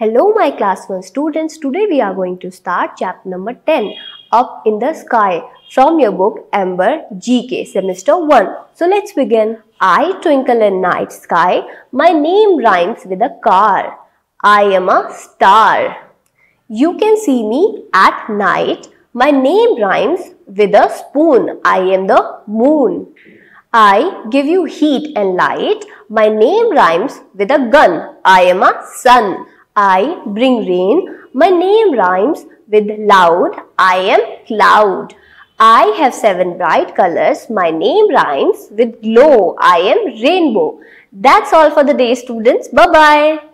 Hello my class 1 students. Today we are going to start chapter number 10 Up in the Sky from your book Amber GK semester 1. So let's begin. I twinkle in night sky. My name rhymes with a car. I am a star. You can see me at night. My name rhymes with a spoon. I am the moon. I give you heat and light. My name rhymes with a gun. I am a sun. I bring rain. My name rhymes with loud. I am cloud. I have seven bright colors. My name rhymes with glow. I am rainbow. That's all for the day students. Bye-bye.